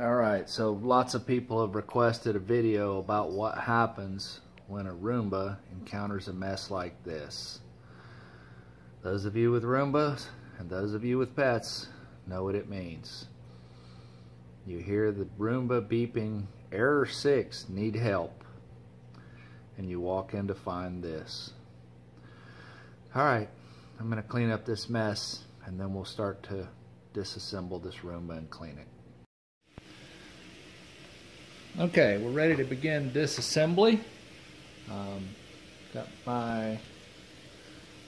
All right, so lots of people have requested a video about what happens when a Roomba encounters a mess like this. Those of you with Roombas and those of you with pets know what it means. You hear the Roomba beeping, error 6, need help. And you walk in to find this. All right, I'm going to clean up this mess and then we'll start to disassemble this Roomba and clean it. Okay, we're ready to begin disassembly. Um, got my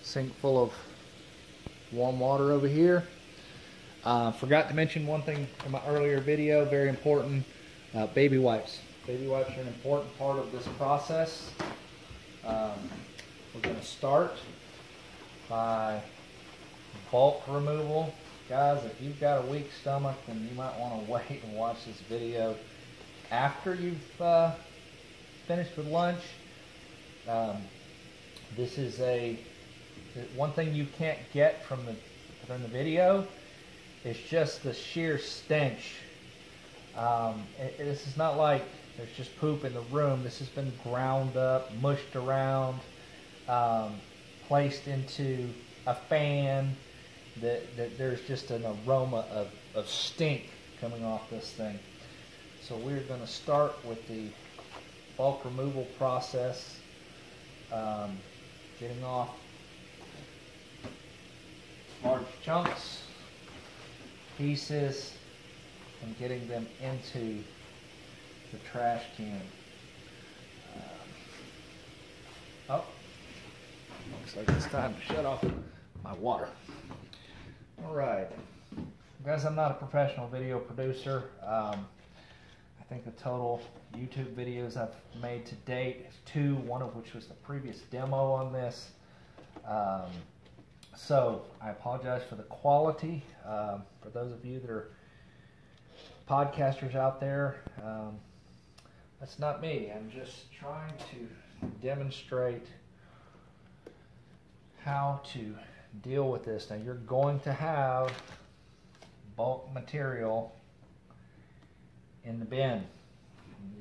sink full of warm water over here. Uh, forgot to mention one thing in my earlier video, very important, uh, baby wipes. Baby wipes are an important part of this process. Um, we're going to start by bulk removal. Guys, if you've got a weak stomach, then you might want to wait and watch this video after you've uh, finished with lunch. Um, this is a one thing you can't get from the from the video is just the sheer stench. Um, it, this is not like there's just poop in the room. This has been ground up, mushed around, um, placed into a fan. That, that there's just an aroma of, of stink coming off this thing. So we're going to start with the bulk removal process, um, getting off large chunks, pieces, and getting them into the trash can. Um, oh, looks like it's time to shut off my water. All right. Guys, I'm not a professional video producer. Um, think the total YouTube videos I've made to date is two, one of which was the previous demo on this. Um, so I apologize for the quality. Um, for those of you that are podcasters out there, um, that's not me. I'm just trying to demonstrate how to deal with this. Now you're going to have bulk material in the bin.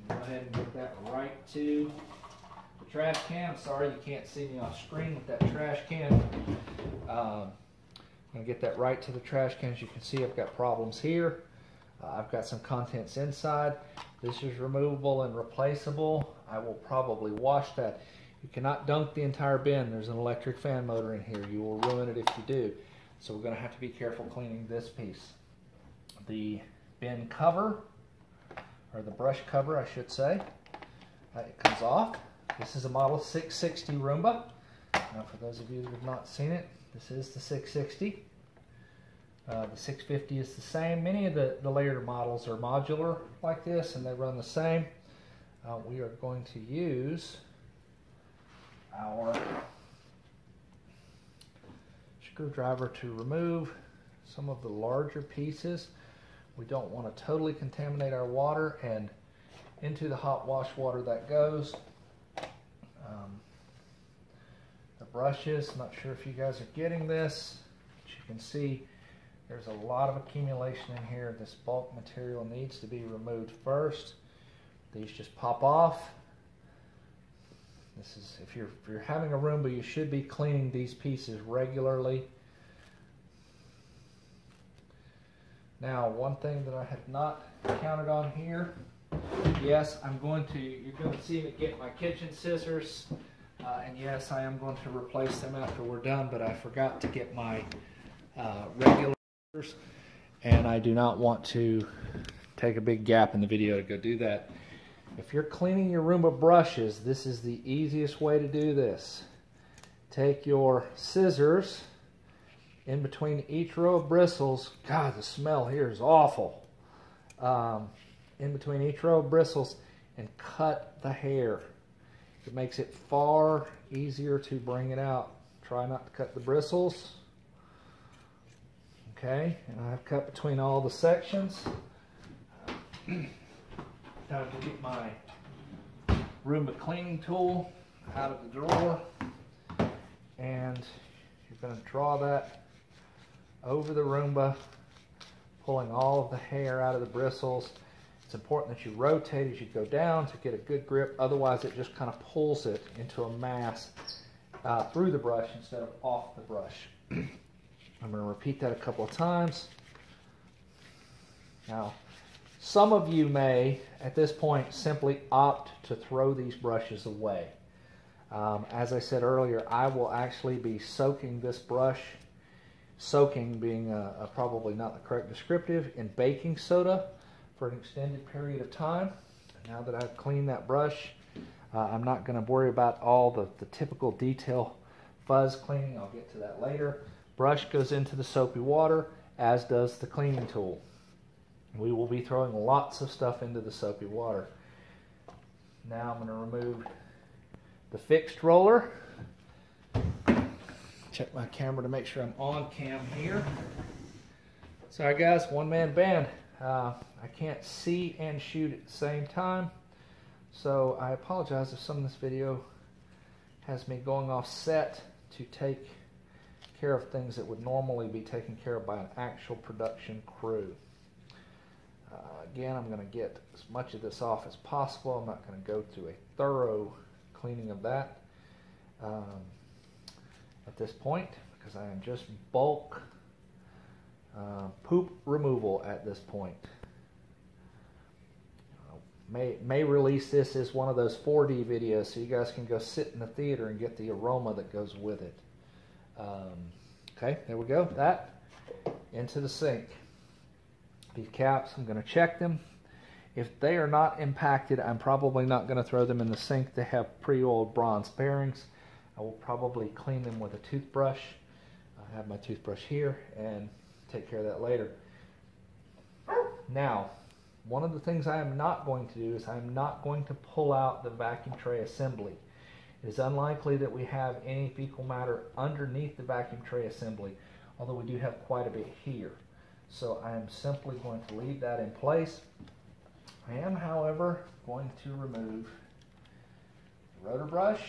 Go ahead and get that right to the trash can. Sorry you can't see me on screen with that trash can. Um, get that right to the trash can. As you can see, I've got problems here. Uh, I've got some contents inside. This is removable and replaceable. I will probably wash that. You cannot dunk the entire bin. There's an electric fan motor in here. You will ruin it if you do. So we're going to have to be careful cleaning this piece. The bin cover or the brush cover, I should say. Uh, it comes off. This is a Model 660 Roomba. Now, for those of you that have not seen it, this is the 660. Uh, the 650 is the same. Many of the, the later models are modular like this, and they run the same. Uh, we are going to use our screwdriver to remove some of the larger pieces. We don't want to totally contaminate our water and into the hot wash water that goes. Um, the brushes, not sure if you guys are getting this, but you can see there's a lot of accumulation in here. This bulk material needs to be removed first. These just pop off. This is if you're if you're having a Roomba, you should be cleaning these pieces regularly. Now, one thing that I have not counted on here, yes, I'm going to, you're going to see me get my kitchen scissors, uh, and yes, I am going to replace them after we're done, but I forgot to get my uh, regular scissors, and I do not want to take a big gap in the video to go do that. If you're cleaning your Roomba brushes, this is the easiest way to do this. Take your scissors, in between each row of bristles, God, the smell here is awful. Um, in between each row of bristles and cut the hair. It makes it far easier to bring it out. Try not to cut the bristles. Okay, and I've cut between all the sections. Time to get my Roomba cleaning tool out of the drawer. And you're going to draw that over the Roomba, pulling all of the hair out of the bristles. It's important that you rotate as you go down to get a good grip. Otherwise, it just kind of pulls it into a mass uh, through the brush instead of off the brush. I'm going to repeat that a couple of times. Now, some of you may, at this point, simply opt to throw these brushes away. Um, as I said earlier, I will actually be soaking this brush, soaking being a, a probably not the correct descriptive, in baking soda for an extended period of time. Now that I've cleaned that brush, uh, I'm not going to worry about all the, the typical detail fuzz cleaning. I'll get to that later. Brush goes into the soapy water, as does the cleaning tool. We will be throwing lots of stuff into the soapy water. Now I'm going to remove the fixed roller. Check my camera to make sure I'm on cam here. Sorry guys, one man band. Uh, I can't see and shoot at the same time. So I apologize if some of this video has me going off set to take care of things that would normally be taken care of by an actual production crew. Uh, again, I'm going to get as much of this off as possible. I'm not going to go through a thorough cleaning of that um, at this point because I am just bulk uh, poop removal at this point. May, may release this as one of those 4D videos so you guys can go sit in the theater and get the aroma that goes with it. Um, okay, there we go. That into the sink. These caps, I'm going to check them. If they are not impacted, I'm probably not going to throw them in the sink. They have pre-oiled bronze bearings. I will probably clean them with a toothbrush. I have my toothbrush here and take care of that later. Now, one of the things I am not going to do is I'm not going to pull out the vacuum tray assembly. It is unlikely that we have any fecal matter underneath the vacuum tray assembly, although we do have quite a bit here. So I am simply going to leave that in place. I am, however, going to remove the rotor brush.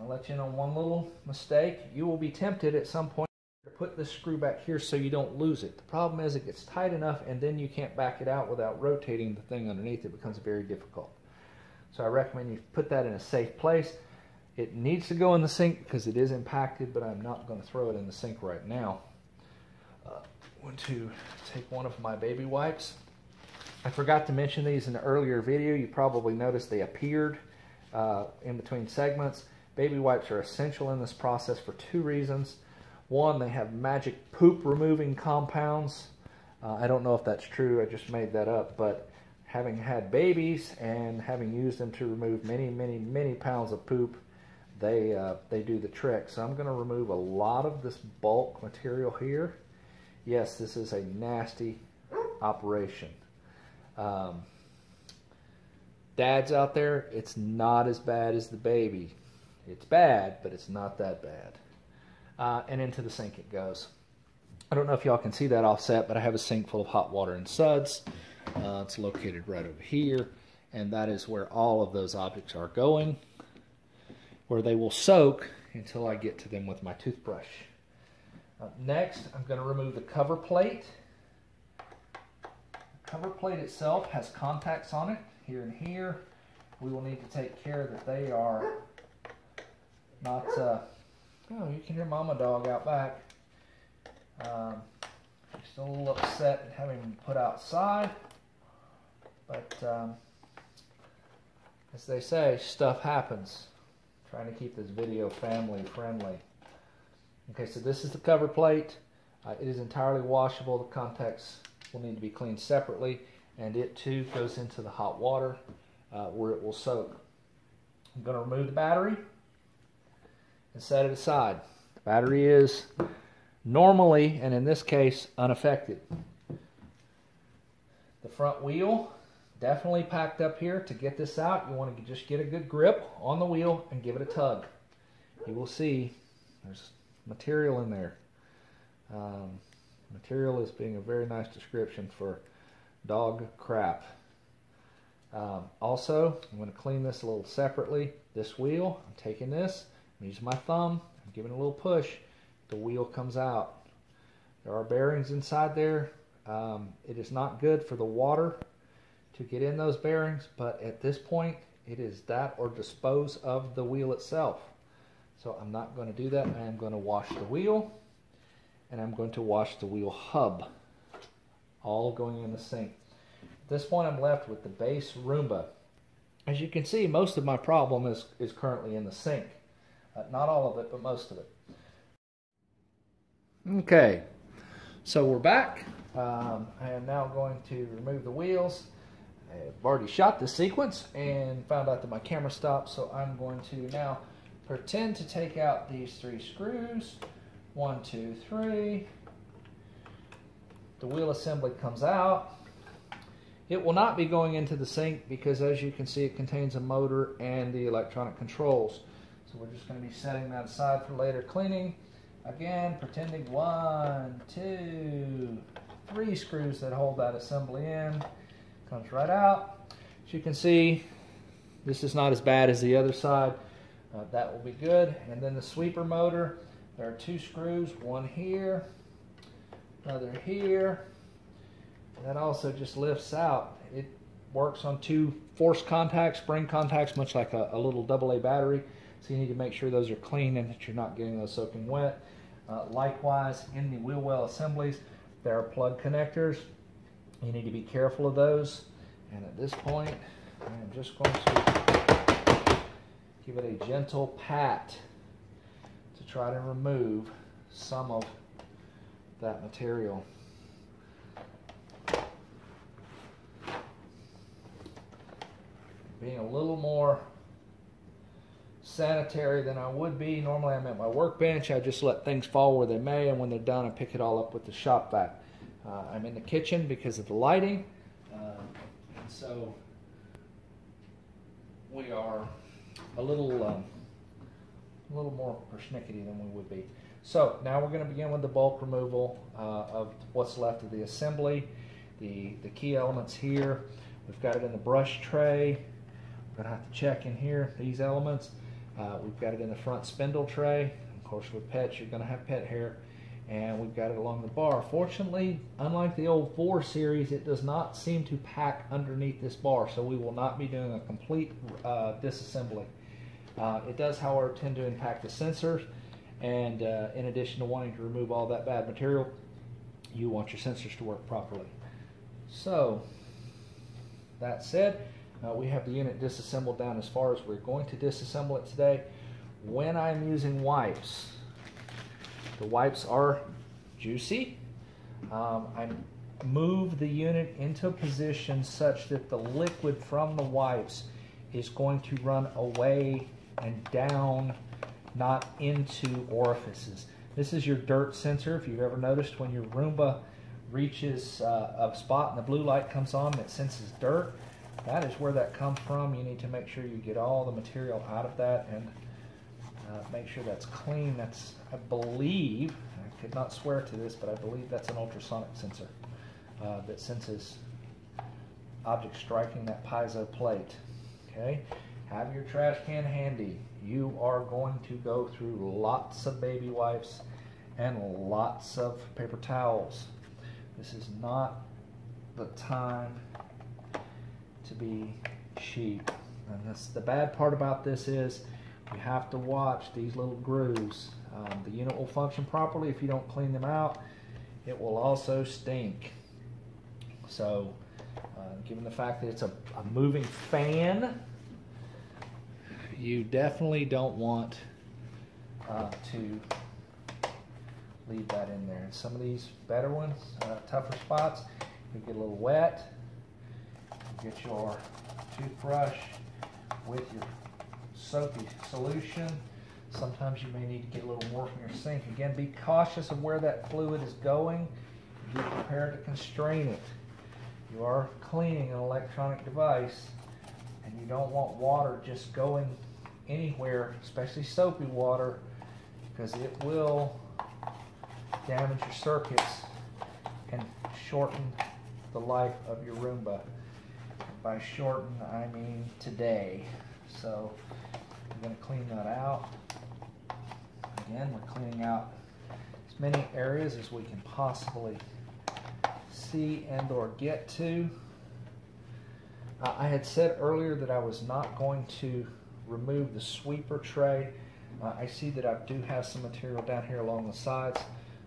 I'll let you know one little mistake. You will be tempted at some point to put this screw back here so you don't lose it. The problem is it gets tight enough and then you can't back it out without rotating the thing underneath. It becomes very difficult. So I recommend you put that in a safe place. It needs to go in the sink because it is impacted, but I'm not going to throw it in the sink right now. Uh, I want to take one of my baby wipes. I forgot to mention these in the earlier video. You probably noticed they appeared uh, in between segments. Baby wipes are essential in this process for two reasons. One, they have magic poop removing compounds. Uh, I don't know if that's true, I just made that up, but having had babies and having used them to remove many, many, many pounds of poop, they, uh, they do the trick. So I'm going to remove a lot of this bulk material here. Yes, this is a nasty operation. Um, dads out there, it's not as bad as the baby. It's bad, but it's not that bad. Uh, and into the sink it goes. I don't know if y'all can see that offset, but I have a sink full of hot water and suds. Uh, it's located right over here, and that is where all of those objects are going where they will soak until I get to them with my toothbrush. Uh, next, I'm going to remove the cover plate. The cover plate itself has contacts on it, here and here. We will need to take care that they are not, uh, oh, you can hear mama dog out back. Um, she's still a little upset at having them put outside, but um, as they say, stuff happens. Trying to keep this video family friendly. Okay, so this is the cover plate. Uh, it is entirely washable. The contacts will need to be cleaned separately, and it too goes into the hot water uh, where it will soak. I'm going to remove the battery and set it aside. The battery is normally, and in this case, unaffected. The front wheel definitely packed up here to get this out. You want to just get a good grip on the wheel and give it a tug. You will see there's material in there. Um, material is being a very nice description for dog crap. Um, also I'm going to clean this a little separately. This wheel I'm taking this I'm using my thumb I'm giving a little push the wheel comes out there are bearings inside there Um, it is not good for the water to get in those bearings, but at this point, it is that or dispose of the wheel itself. So I'm not going to do that. I am going to wash the wheel and I'm going to wash the wheel hub, all going in the sink. At this point, I'm left with the base Roomba. As you can see, most of my problem is, is currently in the sink. Uh, not all of it, but most of it. Okay, so we're back. Um, I am now going to remove the wheels. I've already shot this sequence and found out that my camera stopped, so I'm going to now pretend to take out these three screws. One, two, three. The wheel assembly comes out. It will not be going into the sink because as you can see it contains a motor and the electronic controls. So we're just going to be setting that aside for later cleaning. Again, pretending one, two, three screws that hold that assembly in. Comes right out. As you can see, this is not as bad as the other side. Uh, that will be good. And then the sweeper motor, there are two screws, one here, another here. And that also just lifts out. It works on two force contacts, spring contacts, much like a, a little AA battery. So you need to make sure those are clean and that you're not getting those soaking wet. Uh, likewise, in the wheel well assemblies, there are plug connectors. You need to be careful of those. And at this point, I'm just going to give it a gentle pat to try to remove some of that material. Being a little more sanitary than I would be. Normally I'm at my workbench. I just let things fall where they may and when they're done I pick it all up with the shop vac. Uh, I'm in the kitchen because of the lighting. Uh, so we are a little um, a little more persnickety than we would be. So now we're going to begin with the bulk removal uh, of what's left of the assembly. The, the key elements here, we've got it in the brush tray. We're going to have to check in here these elements. Uh, we've got it in the front spindle tray. Of course, with pets, you're going to have pet hair. And we've got it along the bar. Fortunately, unlike the old 4 series, it does not seem to pack underneath this bar, so we will not be doing a complete uh, disassembly. Uh, it does, however, tend to impact the sensors, and uh, in addition to wanting to remove all that bad material, you want your sensors to work properly. So, that said, uh, we have the unit disassembled down as far as we're going to disassemble it today. When I'm using wipes, the wipes are juicy. Um, I move the unit into a position such that the liquid from the wipes is going to run away and down, not into orifices. This is your dirt sensor. If you've ever noticed when your Roomba reaches uh, a spot and the blue light comes on that senses dirt, that is where that comes from. You need to make sure you get all the material out of that and uh, make sure that's clean. That's, I believe, I could not swear to this, but I believe that's an ultrasonic sensor uh, that senses objects striking that piezo plate. Okay, have your trash can handy. You are going to go through lots of baby wipes and lots of paper towels. This is not the time to be cheap. And this, the bad part about this is you have to watch these little grooves. Um, the unit will function properly if you don't clean them out. It will also stink. So, uh, given the fact that it's a, a moving fan, you definitely don't want uh, to leave that in there. And some of these better ones, uh, tougher spots, you get a little wet. Get your toothbrush with your soapy solution. Sometimes you may need to get a little more from your sink. Again, be cautious of where that fluid is going. Be prepared to constrain it. You are cleaning an electronic device and you don't want water just going anywhere, especially soapy water, because it will damage your circuits and shorten the life of your Roomba. By shorten, I mean today. So I'm going to clean that out. Again, we're cleaning out as many areas as we can possibly see and or get to. Uh, I had said earlier that I was not going to remove the sweeper tray. Uh, I see that I do have some material down here along the sides,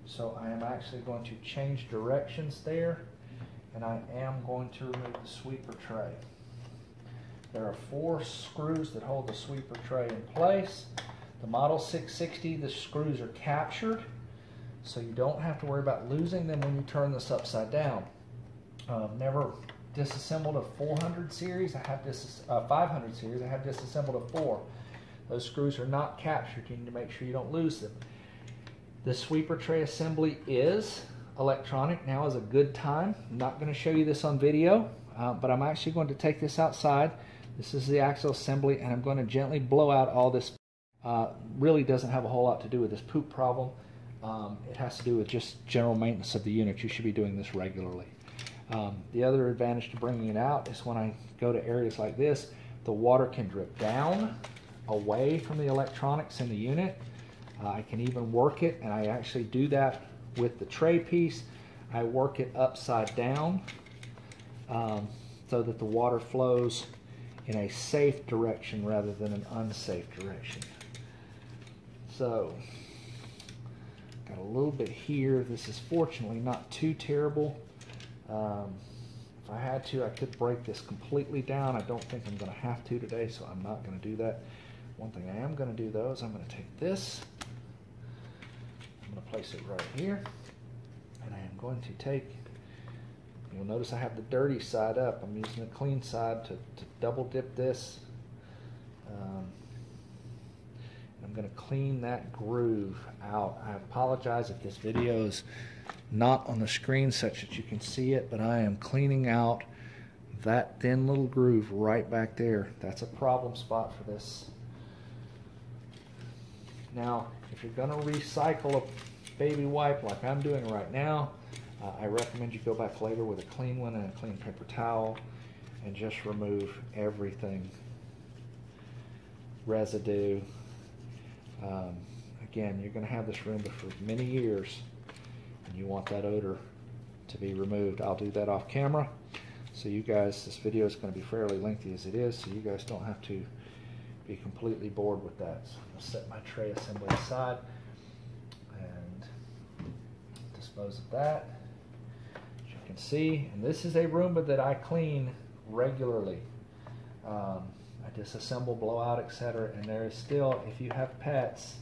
so I am actually going to change directions there, and I am going to remove the sweeper tray. There are four screws that hold the sweeper tray in place. The Model 660, the screws are captured, so you don't have to worry about losing them when you turn this upside down. Um, never disassembled a 400 series, I have dis uh, 500 series, I have disassembled a 4. Those screws are not captured, you need to make sure you don't lose them. The sweeper tray assembly is electronic. Now is a good time. I'm not going to show you this on video, uh, but I'm actually going to take this outside. This is the axle assembly, and I'm going to gently blow out all this. Uh, really doesn't have a whole lot to do with this poop problem. Um, it has to do with just general maintenance of the unit. You should be doing this regularly. Um, the other advantage to bringing it out is when I go to areas like this, the water can drip down away from the electronics in the unit. Uh, I can even work it, and I actually do that with the tray piece. I work it upside down um, so that the water flows in a safe direction rather than an unsafe direction. So, got a little bit here. This is fortunately not too terrible. Um, if I had to, I could break this completely down. I don't think I'm going to have to today, so I'm not going to do that. One thing I am going to do, though, is I'm going to take this. I'm going to place it right here. And I am going to take, you'll notice I have the dirty side up. I'm using the clean side to, to double dip this. Um, I'm going to clean that groove out. I apologize if this video is not on the screen such that you can see it, but I am cleaning out that thin little groove right back there. That's a problem spot for this. Now, if you're going to recycle a baby wipe like I'm doing right now, uh, I recommend you go back later with a clean one and a clean paper towel and just remove everything. Residue, um, again, you're going to have this room for many years, and you want that odor to be removed. I'll do that off camera. So you guys, this video is going to be fairly lengthy as it is, so you guys don't have to be completely bored with that. So I'm going to set my tray assembly aside and dispose of that. As you can see, and this is a Roomba that I clean regularly. Um, I disassemble, blow out, etc. And there is still, if you have pets,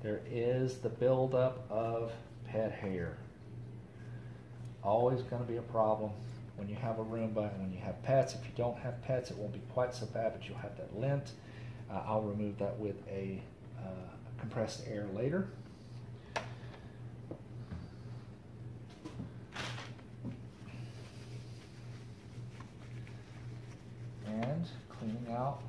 there is the buildup of pet hair. Always going to be a problem when you have a Roomba and when you have pets. If you don't have pets, it won't be quite so bad, but you'll have that lint. Uh, I'll remove that with a uh, compressed air later. And cleaning out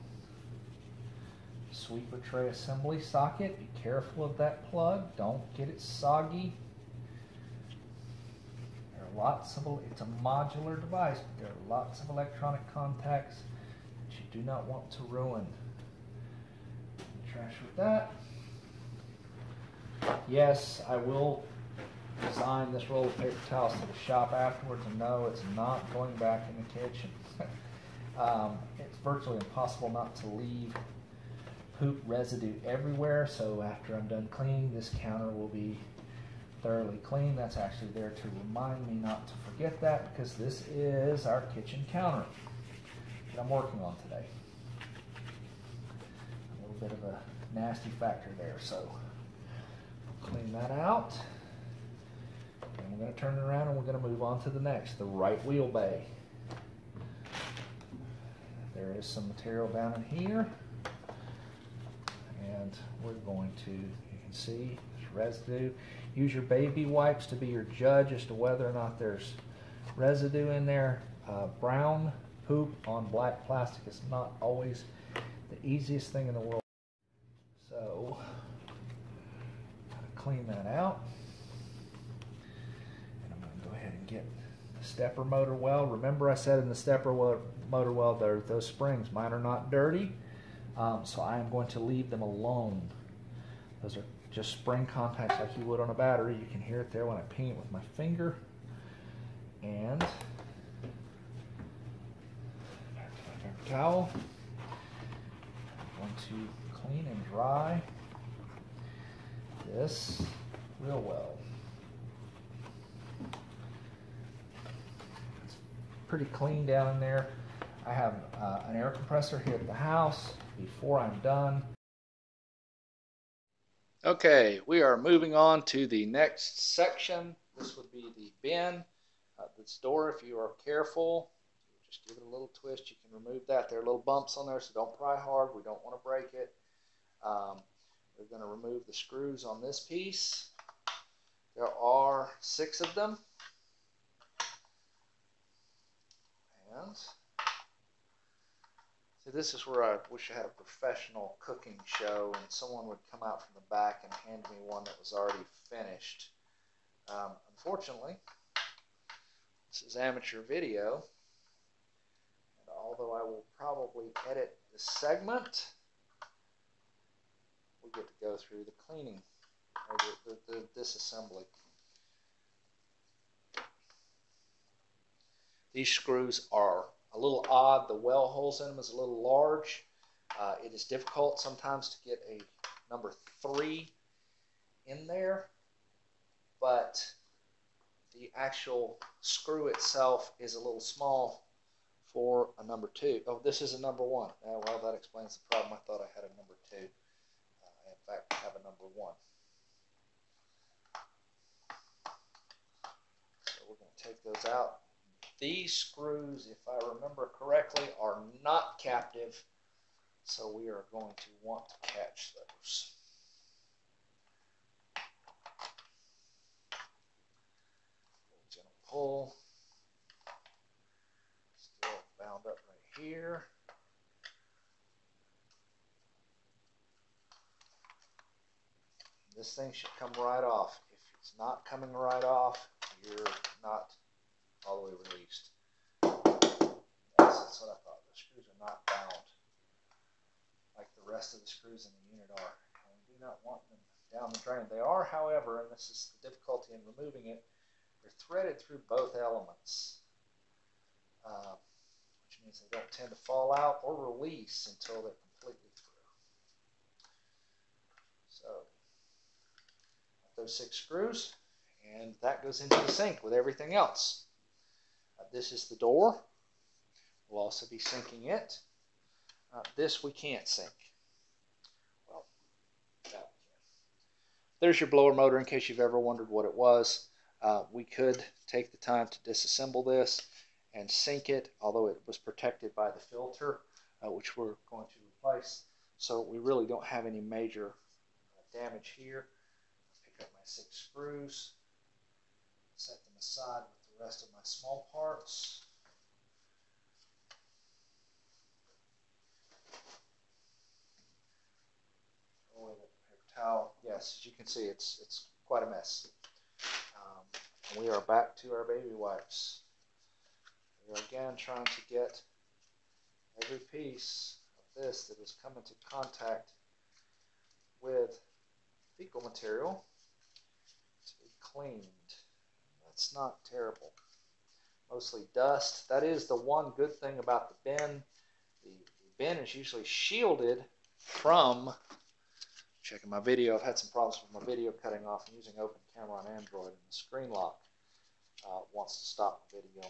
sweeper tray assembly socket. Be careful of that plug. Don't get it soggy. There are lots of, it's a modular device, but there are lots of electronic contacts that you do not want to ruin. Trash with that. Yes, I will design this roll of paper towels to the shop afterwards and no, it's not going back in the kitchen. Um, it's virtually impossible not to leave poop residue everywhere, so after I'm done cleaning, this counter will be thoroughly clean. That's actually there to remind me not to forget that because this is our kitchen counter that I'm working on today. Bit of a nasty factor there, so clean that out. And we're going to turn it around and we're going to move on to the next, the right wheel bay. There is some material down in here. And we're going to, you can see, there's residue. Use your baby wipes to be your judge as to whether or not there's residue in there. Uh, brown poop on black plastic is not always the easiest thing in the world. So, gotta clean that out. And I'm to go ahead and get the stepper motor well. Remember I said in the stepper motor well, there, those springs, mine are not dirty, um, so I am going to leave them alone. Those are just spring contacts like you would on a battery. You can hear it there when I ping it with my finger. And my paper towel. I'm going to clean and dry this real well. It's pretty clean down in there. I have uh, an air compressor here at the house before I'm done. Okay, we are moving on to the next section. This would be the bin. Uh, this door, if you are careful, just give it a little twist. You can remove that. There are little bumps on there, so don't pry hard. We don't want to break it. Um, we're going to remove the screws on this piece. There are six of them. And See, this is where I wish I had a professional cooking show and someone would come out from the back and hand me one that was already finished. Um, unfortunately, this is amateur video, and although I will probably edit the segment, get to go through the cleaning or the, the, the disassembly. These screws are a little odd. The well holes in them is a little large. Uh, it is difficult sometimes to get a number three in there, but the actual screw itself is a little small for a number two. Oh, this is a number one. Well, that explains the problem. I thought I had a number two. Fact, have a number one. So we're going to take those out. These screws, if I remember correctly, are not captive, so we are going to want to catch those. Gentle pull. Still bound up right here. This thing should come right off. If it's not coming right off, you're not all the way released. Yes, that's what I thought. The screws are not bound like the rest of the screws in the unit are. And we do not want them down the drain. They are, however, and this is the difficulty in removing it, they're threaded through both elements. Uh, which means they don't tend to fall out or release until they're completely through. So, those six screws, and that goes into the sink with everything else. Uh, this is the door. We'll also be sinking it. Uh, this we can't sink. Well. There's your blower motor in case you've ever wondered what it was. Uh, we could take the time to disassemble this and sink it, although it was protected by the filter, uh, which we're going to replace. So we really don't have any major uh, damage here. Six screws, set them aside with the rest of my small parts. Oh, paper towel. Yes, as you can see, it's it's quite a mess. Um, we are back to our baby wipes. We are again trying to get every piece of this that has come into contact with fecal material to cleaned. It's not terrible. Mostly dust. That is the one good thing about the bin. The, the bin is usually shielded from, checking my video, I've had some problems with my video cutting off. I'm using open camera on Android and the screen lock uh, wants to stop the video.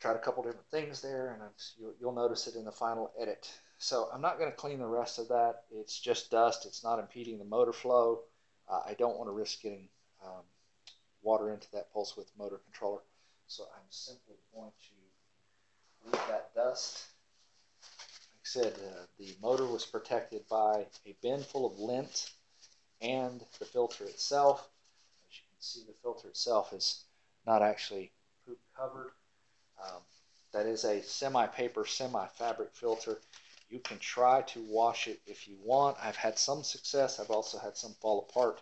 Tried a couple different things there and you'll, you'll notice it in the final edit. So I'm not going to clean the rest of that. It's just dust. It's not impeding the motor flow. Uh, I don't want to risk getting um, water into that pulse width motor controller. So I'm simply going to leave that dust. Like I said, uh, the motor was protected by a bin full of lint and the filter itself. As you can see, the filter itself is not actually poop covered. Um, that is a semi-paper, semi-fabric filter. You can try to wash it if you want. I've had some success. I've also had some fall apart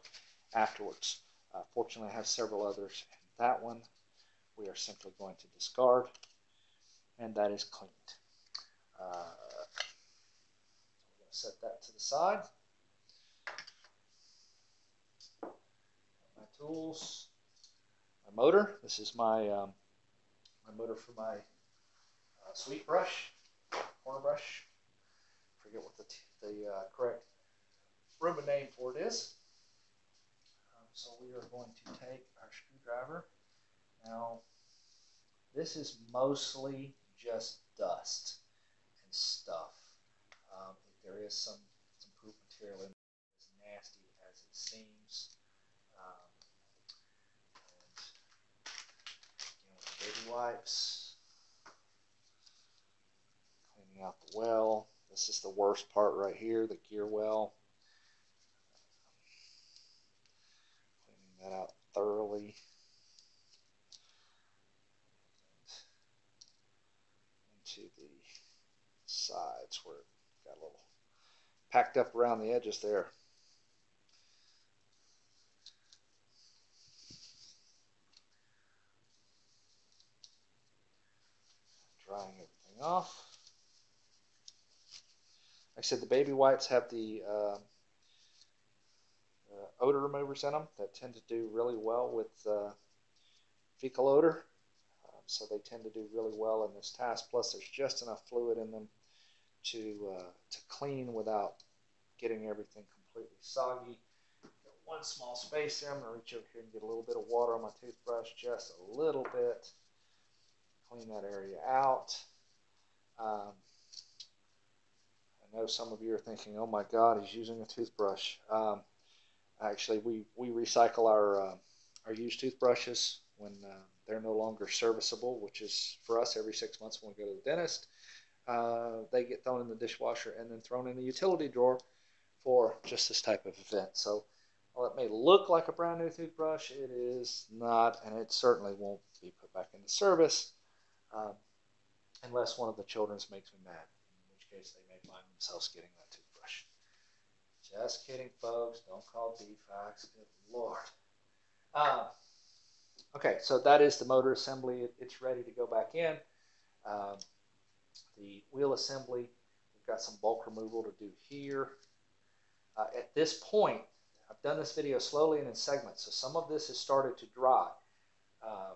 afterwards. Uh, fortunately, I have several others. And that one we are simply going to discard, and that is cleaned. Uh, to set that to the side. My tools. my motor. This is my um, my motor for my uh, sweep brush, corner brush. Forget what the the uh, correct Roomba name for it is. Um, so we are going to take our screwdriver. Now, this is mostly just dust and stuff. Um, there is some some poop material in as nasty as it seems. Um, baby wipes, cleaning out the well. This is the worst part right here, the gear well. Cleaning that out thoroughly. into the sides where it got a little packed up around the edges there. Drying everything off. I said, the baby wipes have the uh, uh, odor removers in them that tend to do really well with uh, fecal odor. Um, so they tend to do really well in this task. Plus, there's just enough fluid in them to uh, to clean without getting everything completely soggy. Got one small space there. I'm going to reach over here and get a little bit of water on my toothbrush, just a little bit. Clean that area out. Um, I know some of you are thinking, "Oh my God, he's using a toothbrush." Um, actually, we we recycle our uh, our used toothbrushes when uh, they're no longer serviceable, which is for us every six months when we go to the dentist. Uh, they get thrown in the dishwasher and then thrown in the utility drawer for just this type of event. So while it may look like a brand new toothbrush, it is not, and it certainly won't be put back into service um, unless one of the children's makes me mad, in which case they themselves getting that toothbrush. Just kidding, folks. Don't call DFACS. Good Lord. Um, okay, so that is the motor assembly. It, it's ready to go back in. Um, the wheel assembly, we've got some bulk removal to do here. Uh, at this point, I've done this video slowly and in segments, so some of this has started to dry. Uh,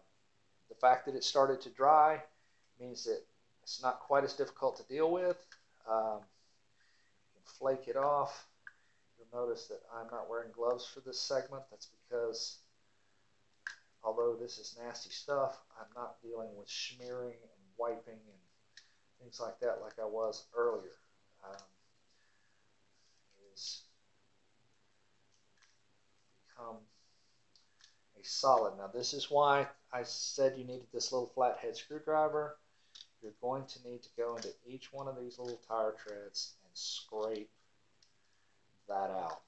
the fact that it started to dry means that it's not quite as difficult to deal with. Um, flake it off. You'll notice that I'm not wearing gloves for this segment. That's because although this is nasty stuff, I'm not dealing with smearing and wiping and things like that like I was earlier. Um, is become a solid. Now this is why I said you needed this little flathead screwdriver. You're going to need to go into each one of these little tire treads scrape that out.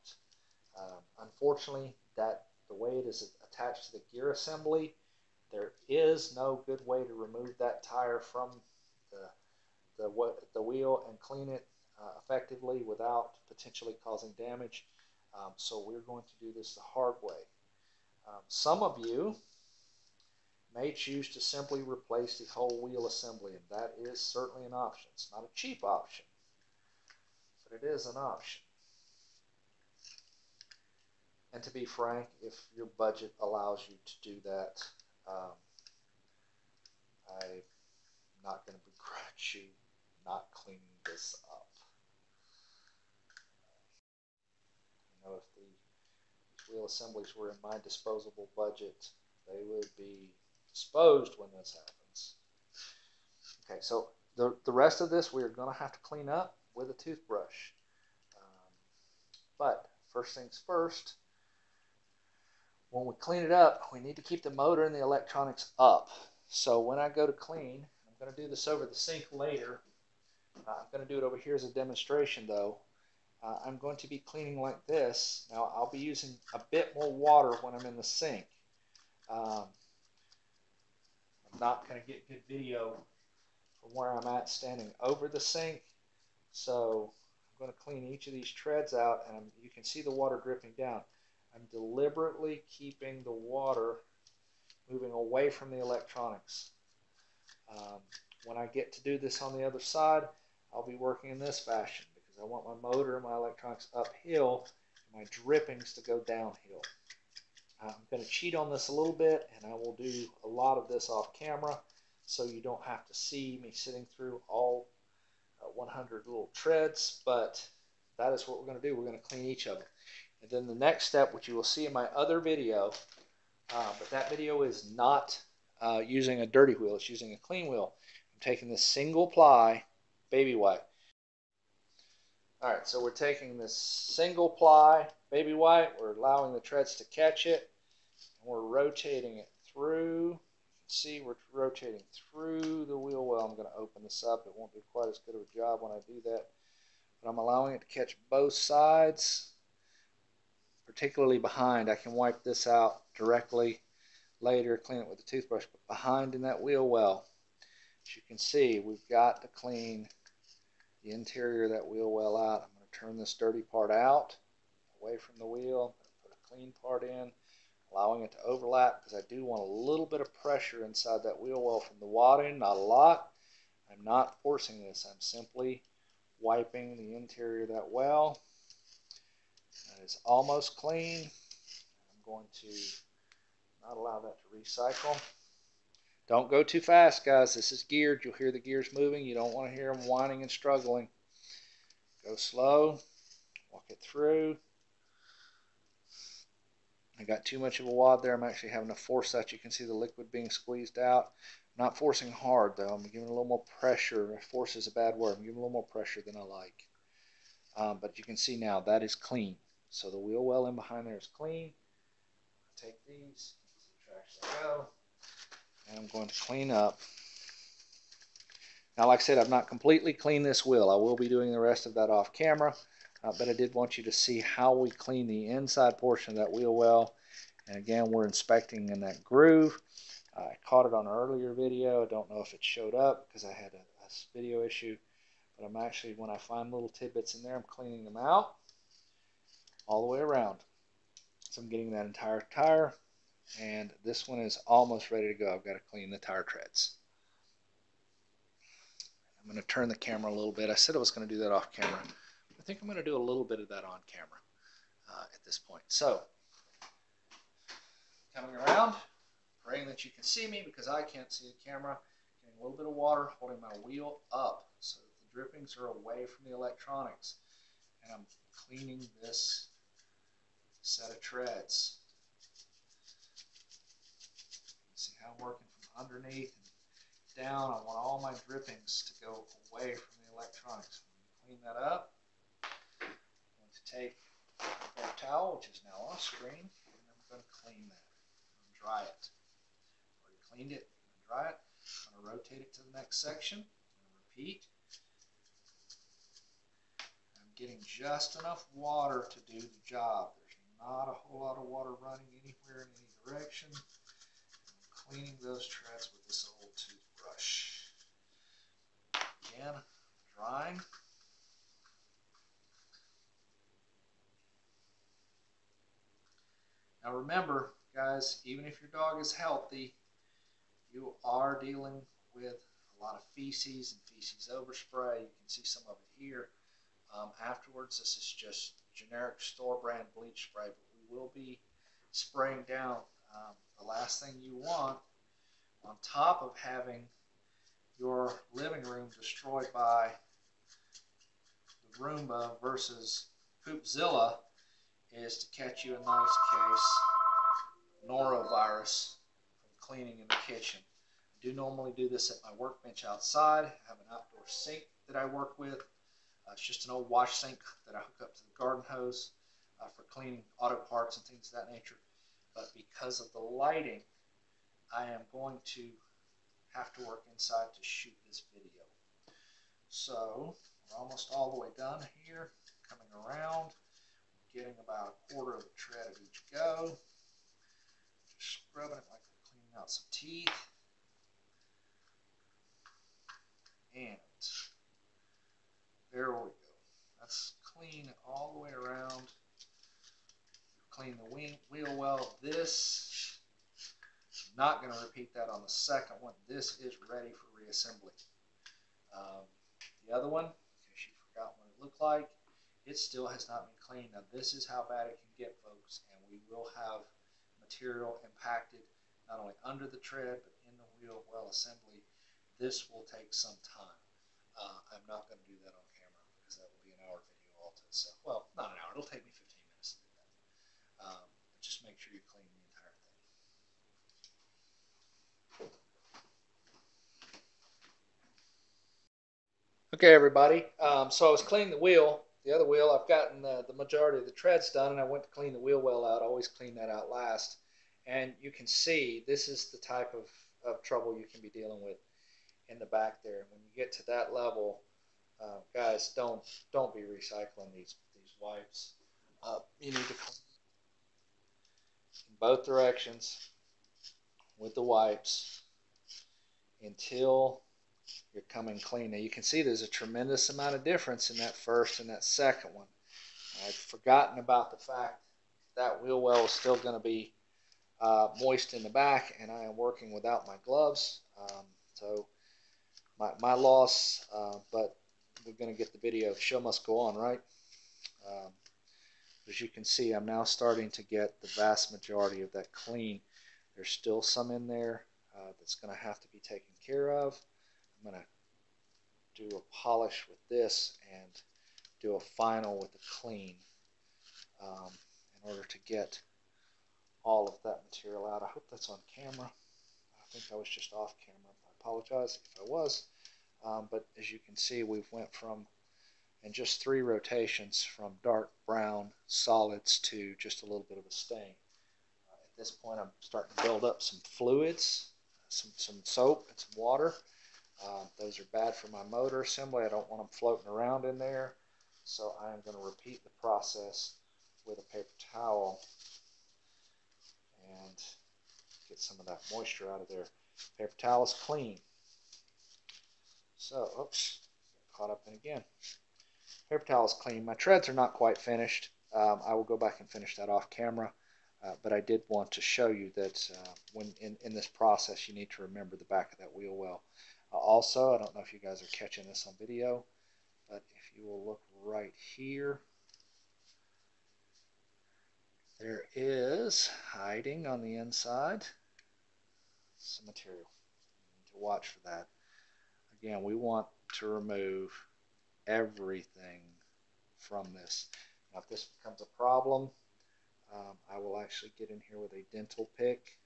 Um, unfortunately, that the way it is attached to the gear assembly, there is no good way to remove that tire from the the, the wheel and clean it uh, effectively without potentially causing damage. Um, so we're going to do this the hard way. Um, some of you may choose to simply replace the whole wheel assembly, and that is certainly an option. It's not a cheap option, but it is an option. And to be frank, if your budget allows you to do that, um, I'm not going to begrudge you not cleaning this up. You know, if the wheel assemblies were in my disposable budget, they would be disposed when this happens. Okay, so the, the rest of this we're going to have to clean up with a toothbrush. Um, but first things first, when we clean it up, we need to keep the motor and the electronics up. So when I go to clean, I'm going to do this over the sink later, uh, I'm going to do it over here as a demonstration though. Uh, I'm going to be cleaning like this. Now I'll be using a bit more water when I'm in the sink. Um, I'm not going to get good video from where I'm at standing over the sink. So I'm going to clean each of these treads out and I'm, you can see the water dripping down. I'm deliberately keeping the water moving away from the electronics. Um, when I get to do this on the other side, I'll be working in this fashion because I want my motor and my electronics uphill and my drippings to go downhill. I'm going to cheat on this a little bit and I will do a lot of this off camera so you don't have to see me sitting through all uh, 100 little treads, but that is what we're going to do. We're going to clean each of them. And then the next step, which you will see in my other video, uh, but that video is not uh, using a dirty wheel, it's using a clean wheel. I'm taking this single ply baby wipe. All right, so we're taking this single ply baby wipe, we're allowing the treads to catch it, and we're rotating it through see we're rotating through the wheel well. I'm going to open this up. It won't do quite as good of a job when I do that. But I'm allowing it to catch both sides, particularly behind. I can wipe this out directly later, clean it with a toothbrush. But behind in that wheel well, as you can see, we've got to clean the interior of that wheel well out. I'm going to turn this dirty part out, away from the wheel, put a clean part in allowing it to overlap because I do want a little bit of pressure inside that wheel well from the wadding, not a lot. I'm not forcing this, I'm simply wiping the interior of that well. That is almost clean. I'm going to not allow that to recycle. Don't go too fast, guys. This is geared. You'll hear the gears moving. You don't want to hear them whining and struggling. Go slow. Walk it through. I got too much of a wad there. I'm actually having to force that. You can see the liquid being squeezed out. I'm not forcing hard though. I'm giving a little more pressure. Force is a bad word. I'm giving a little more pressure than I like. Um, but you can see now that is clean. So the wheel well in behind there is clean. I Take these, go, and I'm going to clean up. Now, like I said, I've not completely cleaned this wheel. I will be doing the rest of that off camera. Uh, but I did want you to see how we clean the inside portion of that wheel well. And again, we're inspecting in that groove. I caught it on an earlier video. I don't know if it showed up because I had a, a video issue. But I'm actually, when I find little tidbits in there, I'm cleaning them out all the way around. So I'm getting that entire tire. And this one is almost ready to go. I've got to clean the tire treads. I'm going to turn the camera a little bit. I said I was going to do that off camera think I'm going to do a little bit of that on camera uh, at this point. So, coming around, praying that you can see me because I can't see the camera. Getting a little bit of water, holding my wheel up so the drippings are away from the electronics. And I'm cleaning this set of treads. See how I'm working from underneath and down. I want all my drippings to go away from the electronics. Clean that up take our towel, which is now off screen, and I'm going to clean that and dry it. Already cleaned it, and dry it. I'm going to rotate it to the next section and repeat. I'm getting just enough water to do the job. There's not a whole lot of water running anywhere in any direction. I'm cleaning those treads with this old toothbrush. Again, drying. Now remember, guys, even if your dog is healthy, you are dealing with a lot of feces and feces overspray. You can see some of it here. Um, afterwards, this is just generic store brand bleach spray, but we will be spraying down. Um, the last thing you want, on top of having your living room destroyed by the Roomba versus Poopzilla, is to catch you a nice case norovirus from cleaning in the kitchen. I do normally do this at my workbench outside. I have an outdoor sink that I work with. Uh, it's just an old wash sink that I hook up to the garden hose uh, for cleaning auto parts and things of that nature. But because of the lighting, I am going to have to work inside to shoot this video. So we're almost all the way done here, coming around getting about a quarter of a tread of each go. Just scrubbing it like we're cleaning out some teeth. And there we go. That's clean all the way around. Clean the wheel well. This, I'm not going to repeat that on the second one. This is ready for reassembly. Um, the other one, in case you forgot what it looked like, it still has not been cleaned. Now this is how bad it can get, folks, and we will have material impacted not only under the tread but in the wheel well assembly. This will take some time. Uh, I'm not going to do that on camera because that will be an hour video all to itself. Well, not an hour. It'll take me 15 minutes to do that. Um, just make sure you clean the entire thing. Okay, everybody. Um, so I was cleaning the wheel. The other wheel, I've gotten the, the majority of the treads done, and I went to clean the wheel well out. I always clean that out last. And you can see this is the type of, of trouble you can be dealing with in the back there. When you get to that level, uh, guys, don't don't be recycling these these wipes. Uh, you need to clean in both directions with the wipes until you're coming clean. Now you can see there's a tremendous amount of difference in that first and that second one. I'd forgotten about the fact that wheel well is still going to be uh, moist in the back and I am working without my gloves. Um, so my, my loss, uh, but we're going to get the video. Show must go on, right? Um, as you can see, I'm now starting to get the vast majority of that clean. There's still some in there uh, that's going to have to be taken care of. I'm going to do a polish with this and do a final with the clean um, in order to get all of that material out. I hope that's on camera. I think I was just off camera. I apologize if I was. Um, but as you can see, we've went from, in just three rotations, from dark brown solids to just a little bit of a stain. Uh, at this point, I'm starting to build up some fluids, some, some soap and some water. Uh, those are bad for my motor assembly. I don't want them floating around in there. So I am going to repeat the process with a paper towel and get some of that moisture out of there. Paper towel is clean. So, oops, caught up in again. Paper towel is clean. My treads are not quite finished. Um, I will go back and finish that off camera. Uh, but I did want to show you that uh, when in, in this process you need to remember the back of that wheel well. Also, I don't know if you guys are catching this on video, but if you will look right here, there is hiding on the inside some material. To watch for that. Again, we want to remove everything from this. Now, if this becomes a problem, um, I will actually get in here with a dental pick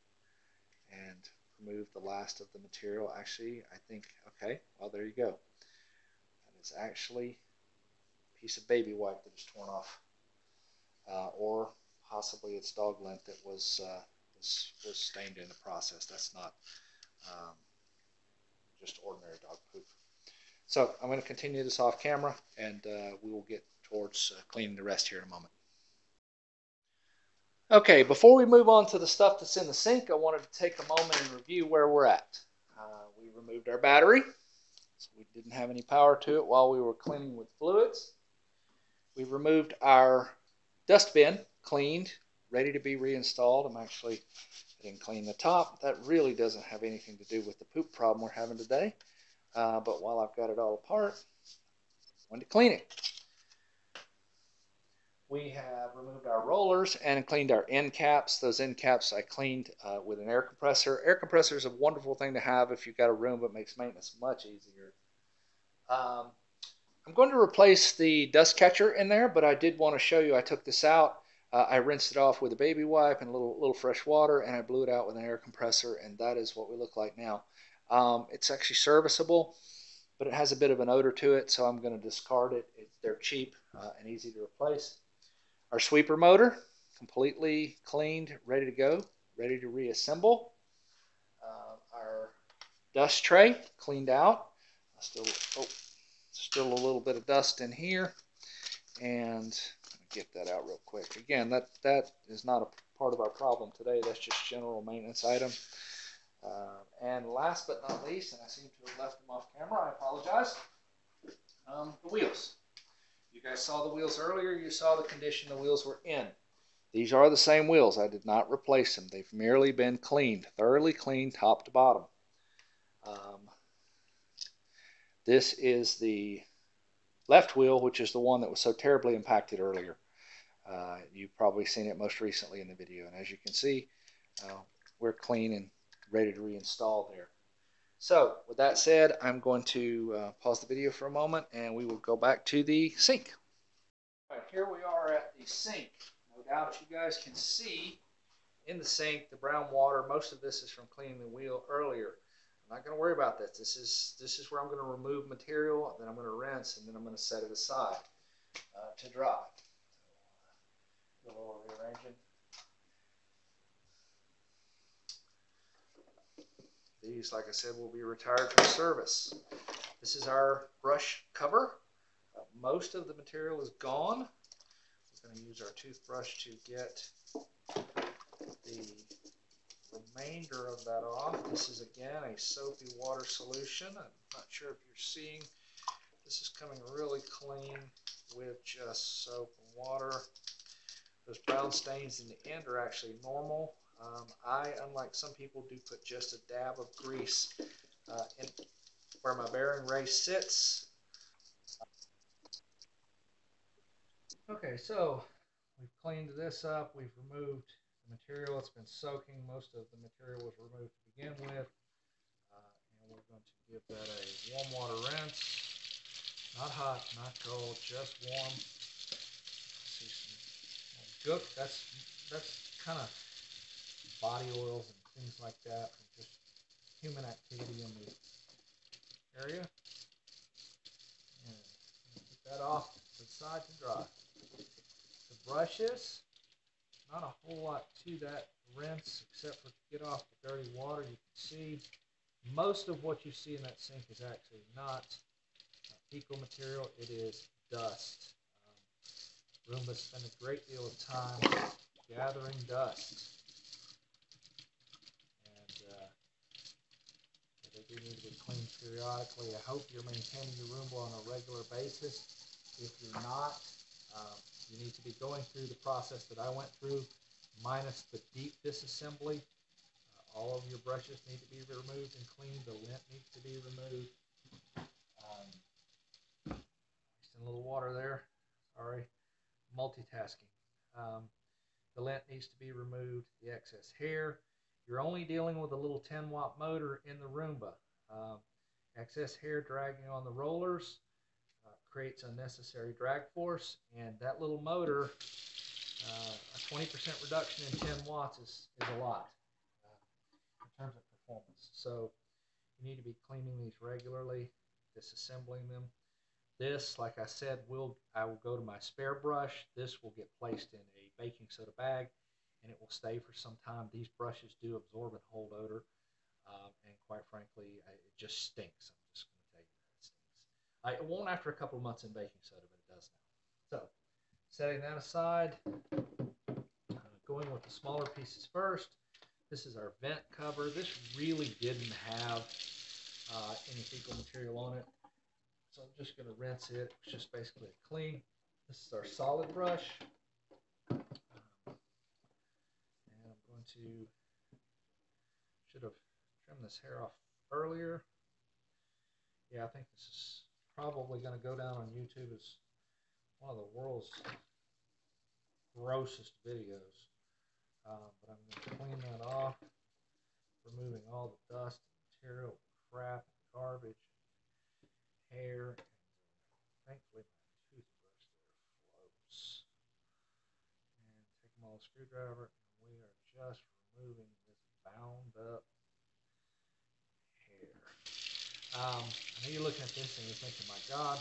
and remove the last of the material. Actually, I think, okay, well, there you go. That is actually a piece of baby wipe that is torn off. Uh, or possibly it's dog lint that was, uh, was, was stained in the process. That's not um, just ordinary dog poop. So I'm going to continue this off camera and uh, we will get towards uh, cleaning the rest here in a moment. Okay, before we move on to the stuff that's in the sink, I wanted to take a moment and review where we're at. Uh, we removed our battery, so we didn't have any power to it while we were cleaning with fluids. We removed our dust bin, cleaned, ready to be reinstalled. I'm actually, I didn't clean the top. That really doesn't have anything to do with the poop problem we're having today. Uh, but while I've got it all apart, I wanted to clean it we have removed our rollers and cleaned our end caps. Those end caps I cleaned uh, with an air compressor. Air compressor is a wonderful thing to have if you've got a Roomba, makes maintenance much easier. Um, I'm going to replace the dust catcher in there, but I did want to show you I took this out. Uh, I rinsed it off with a baby wipe and a little, little fresh water, and I blew it out with an air compressor, and that is what we look like now. Um, it's actually serviceable, but it has a bit of an odor to it, so I'm going to discard it. they're cheap uh, and easy to replace. Our sweeper motor, completely cleaned, ready to go, ready to reassemble. Uh, our dust tray, cleaned out. Still, oh, still a little bit of dust in here. And get that out real quick. Again, that, that is not a part of our problem today. That's just general maintenance item. Uh, and last but not least, and I seem to have left them off camera, I apologize, um, the wheels. You guys saw the wheels earlier. You saw the condition the wheels were in. These are the same wheels. I did not replace them. They've merely been cleaned, thoroughly cleaned top to bottom. Um, this is the left wheel, which is the one that was so terribly impacted earlier. Uh, you've probably seen it most recently in the video. And as you can see, uh, we're clean and ready to reinstall there. So with that said, I'm going to uh, pause the video for a moment and we will go back to the sink. Right, here we are at the sink. No doubt you guys can see in the sink the brown water. Most of this is from cleaning the wheel earlier. I'm not going to worry about this. This is this is where I'm going to remove material, then I'm going to rinse, and then I'm going to set it aside uh, to dry. So, a little rearranging. These, like I said, will be retired from service. This is our brush cover. Uh, most of the material is gone. We're going to use our toothbrush to get the remainder of that off. This is again a soapy water solution. I'm not sure if you're seeing, this is coming really clean with just soap and water. Those brown stains in the end are actually normal. Um, I, unlike some people, do put just a dab of grease uh, in where my bearing race sits. Okay, so we've cleaned this up. We've removed the material. It's been soaking. Most of the material was removed to begin with. Uh, and we're going to give that a warm water rinse. Not hot, not cold, just warm. See some gook. That's that's kind of body oils and things like that from just human activity in the area. And get that off the side to dry. The brushes, not a whole lot to that rinse except for get off the dirty water. You can see most of what you see in that sink is actually not uh, fecal material, it is dust. Um, Roomba spend a great deal of time gathering dust. Do need to be cleaned periodically. I hope you're maintaining your Roomba on a regular basis. If you're not, um, you need to be going through the process that I went through, minus the deep disassembly. Uh, all of your brushes need to be removed and cleaned. The lint needs to be removed. Um, just a little water there. Sorry. Multitasking. Um, the lint needs to be removed. The excess hair you're only dealing with a little 10 watt motor in the Roomba. Uh, excess hair dragging on the rollers uh, creates unnecessary drag force, and that little motor, uh, a 20% reduction in 10 watts is, is a lot uh, in terms of performance. So you need to be cleaning these regularly, disassembling them. This, like I said, will I will go to my spare brush. This will get placed in a baking soda bag and it will stay for some time. These brushes do absorb and hold odor, um, and quite frankly, it just stinks. I'm just going to tell you that it stinks. I, it won't after a couple of months in baking soda, but it does now. So, setting that aside, uh, going with the smaller pieces first. This is our vent cover. This really didn't have uh, any fecal material on it. So I'm just going to rinse it. It's just basically a clean. This is our solid brush. To, should have trimmed this hair off earlier. Yeah, I think this is probably going to go down on YouTube as one of the world's grossest videos. Uh, but I'm going to clean that off, removing all the dust, material, crap, garbage, hair, and thankfully my toothbrush there floats. And take the screwdriver just removing this bound up hair. Um, I know you're looking at this and you're thinking, my God,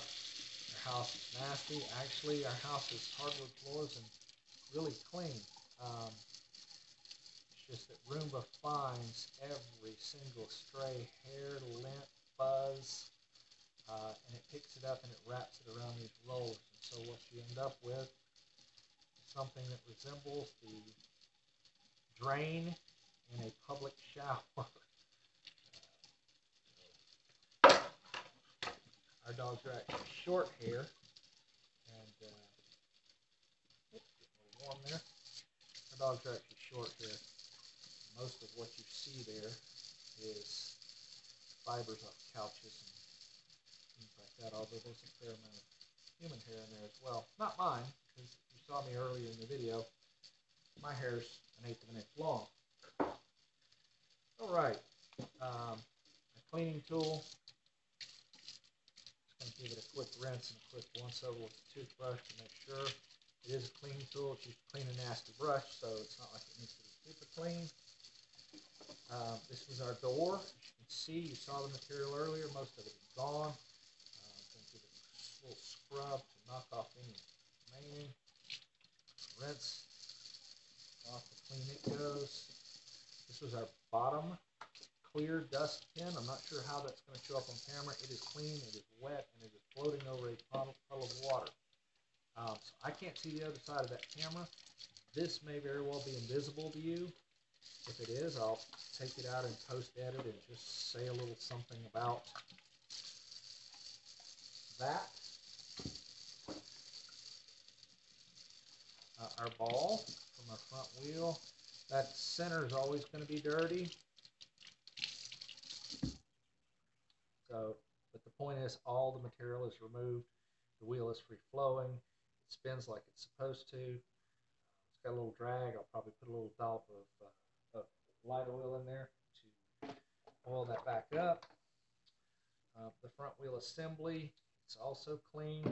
our house is nasty. Actually, our house is hardwood floors and really clean. Um, it's just that Roomba finds every single stray hair, lint, fuzz, uh, and it picks it up and it wraps it around these rollers. And so what you end up with is something that resembles the drain in a public shower. our dogs are actually short hair, and uh, oops, getting warm there. Our dogs are actually short hair. Most of what you see there is fibers off couches and things like that, although there's a fair amount of human hair in there as well. Not mine, because you saw me earlier in the video my hair's an eighth of an inch long. All right, um, a cleaning tool. Just going to give it a quick rinse and a quick once over with the toothbrush to make sure it is a clean tool. It's used clean a nasty brush, so it's not like it needs to be super clean. Uh, this was our door. As you can see, you saw the material earlier. Most of it is gone. Uh, I'm going to give it a little scrub to knock off any remaining. Rinse clean it goes. This was our bottom clear dust pin. I'm not sure how that's going to show up on camera. It is clean, it is wet, and it is floating over a puddle of water. Um, so I can't see the other side of that camera. This may very well be invisible to you. If it is, I'll take it out and post edit and just say a little something about that. Uh, our ball our front wheel. That center is always going to be dirty. So, but the point is all the material is removed. The wheel is free flowing. It spins like it's supposed to. It's got a little drag. I'll probably put a little dollop of, uh, of lighter oil in there to oil that back up. Uh, the front wheel assembly, it's also clean.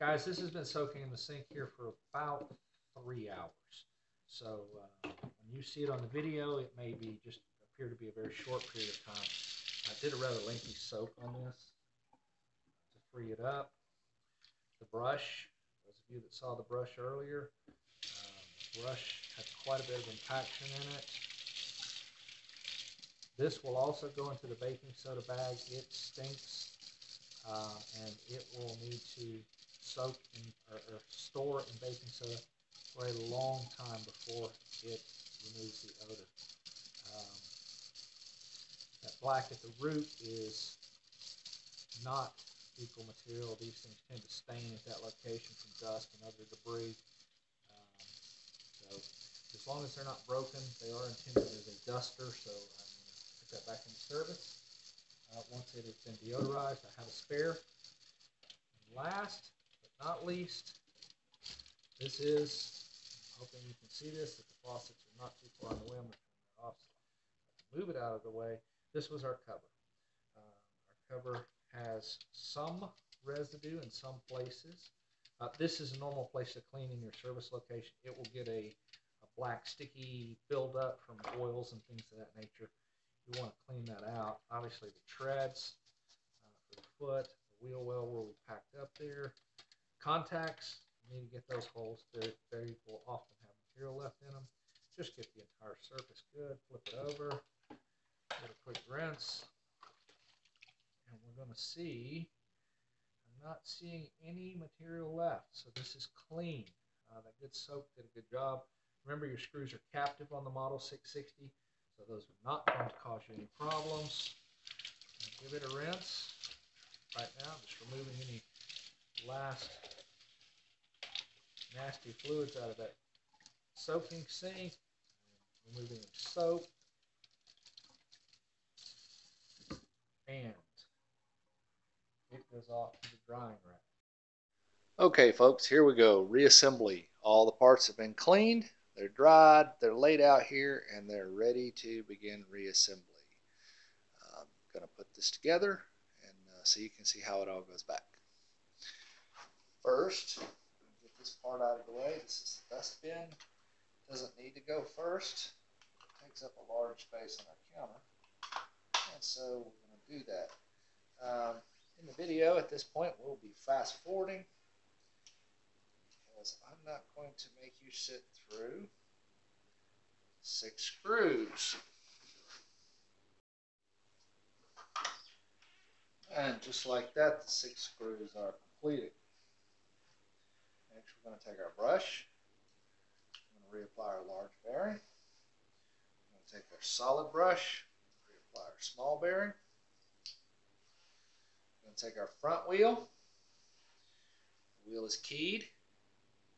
Guys, this has been soaking in the sink here for about three hours. So uh, when you see it on the video, it may be just appear to be a very short period of time. I did a rather lengthy soak on this to free it up. The brush, those of you that saw the brush earlier, um, the brush has quite a bit of impaction in it. This will also go into the baking soda bag. It stinks uh, and it will need to soak in, or, or store in baking soda for a long time before it removes the odor. Um, that black at the root is not fecal material. These things tend to stain at that location from dust and other debris. Um, so as long as they're not broken, they are intended as a duster, so I'm going to put that back into service. Uh, once it has been deodorized, I have a spare. And last but not least, this is, hoping you can see this, that the faucets are not too far on the way. I'm going to turn that off move it out of the way. This was our cover. Uh, our cover has some residue in some places. Uh, this is a normal place to clean in your service location. It will get a, a black sticky buildup from oils and things of that nature. You want to clean that out. Obviously the treads uh, for the foot, the wheel well where we packed up there. Contacts, need to get those holes. They, they will often have material left in them. Just get the entire surface good. Flip it over. Get a quick rinse. And we're going to see, I'm not seeing any material left. So this is clean. Uh, that good soak did a good job. Remember your screws are captive on the Model 660. So those are not going to cause you any problems. give it a rinse right now, just removing any last nasty fluids out of that soaking sink, removing the soap, and it goes off to the drying rack. Okay, folks, here we go. Reassembly. All the parts have been cleaned, they're dried, they're laid out here, and they're ready to begin reassembly. I'm going to put this together and uh, so you can see how it all goes back. First, this part out of the way. This is the dust bin. Doesn't need to go first. It takes up a large space on our counter. And so we're going to do that. Um, in the video at this point, we'll be fast forwarding because I'm not going to make you sit through six screws. And just like that, the six screws are completed. We're going to take our brush. I'm going to reapply our large bearing. We're going to take our solid brush, reapply our small bearing. We're going to take our front wheel. The wheel is keyed,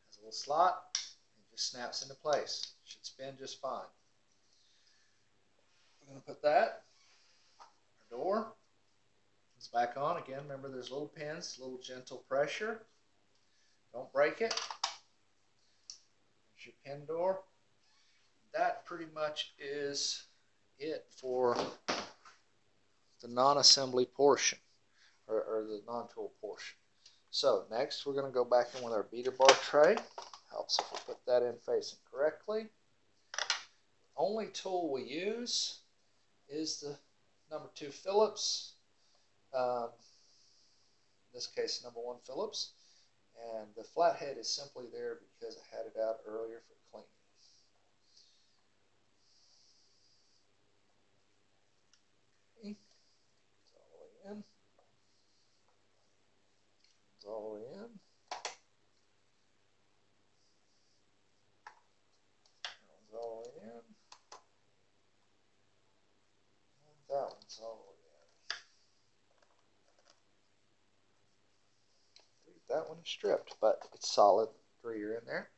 has a little slot, and just snaps into place. Should spin just fine. We're going to put that, our door, back on. Again, remember there's little pins, little gentle pressure. Don't break it. There's your pin door. That pretty much is it for the non-assembly portion, or, or the non-tool portion. So next we're going to go back in with our beater bar tray. Helps if we put that in facing correctly. Only tool we use is the number two Phillips. Um, in this case, number one Phillips. And the flathead is simply there because I had it out earlier for cleaning. It's all the way in. It's all the way in. One's all the way in. And that one's all the way that one is stripped, but it's solid three are in there.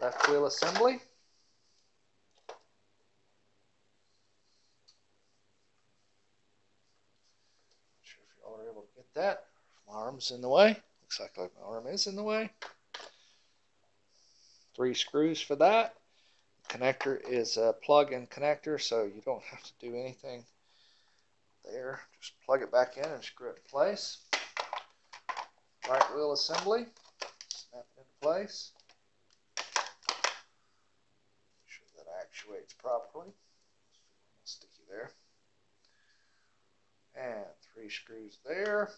Left wheel assembly. Not sure if you all are able to get that. My arm's in the way. Looks like my arm is in the way. Three screws for that. Connector is a plug-in connector, so you don't have to do anything there. Just plug it back in and screw it in place right wheel assembly. Snap it into place. Make sure that actuates properly. Sticky there. And three screws there.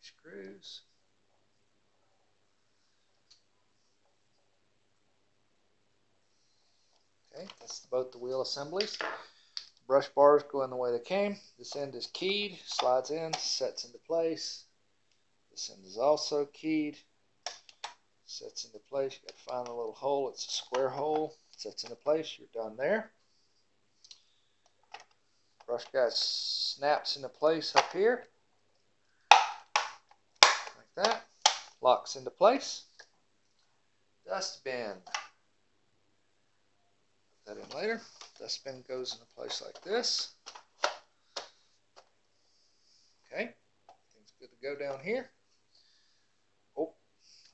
Screws. Okay, that's both the wheel assemblies. Brush bars go in the way they came. This end is keyed, slides in, sets into place. This end is also keyed, sets into place. You got to find a little hole. It's a square hole. Sets into place. You're done there. Brush guide snaps into place up here. Like that. Locks into place. Dustbin that in later. Dustbin goes in a place like this. Okay, things good to go down here. Oh,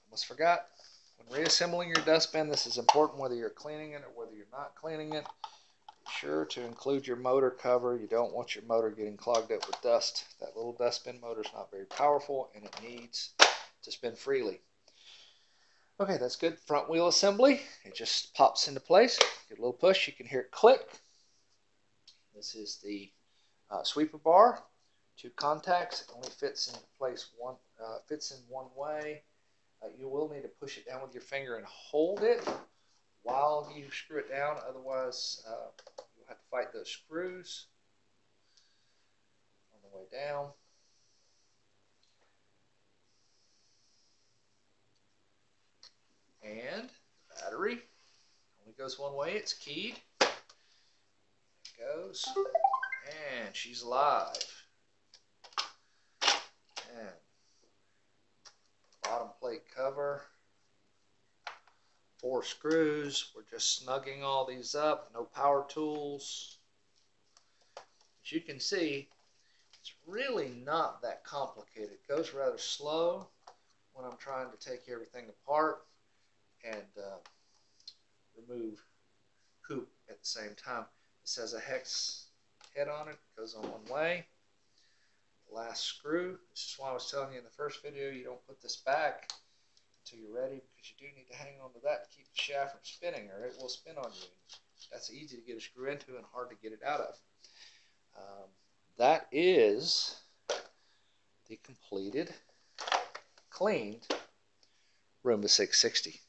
almost forgot. When reassembling your dustbin, this is important whether you're cleaning it or whether you're not cleaning it. Be sure to include your motor cover. You don't want your motor getting clogged up with dust. That little dustbin motor is not very powerful and it needs to spin freely. Okay, that's good. Front wheel assembly. It just pops into place. Get a little push. You can hear it click. This is the uh, sweeper bar. Two contacts. It only fits in place one. Uh, fits in one way. Uh, you will need to push it down with your finger and hold it while you screw it down. Otherwise, uh, you'll have to fight those screws on the way down. And the battery only goes one way. It's keyed. It goes. And she's alive. And bottom plate cover. Four screws. We're just snugging all these up. No power tools. As you can see, it's really not that complicated. It goes rather slow when I'm trying to take everything apart and uh, remove hoop at the same time. This has a hex head on it, goes on one way. Last screw, this is why I was telling you in the first video, you don't put this back until you're ready because you do need to hang on to that to keep the shaft from spinning or it will spin on you. That's easy to get a screw into and hard to get it out of. Um, that is the completed, cleaned Roomba 660.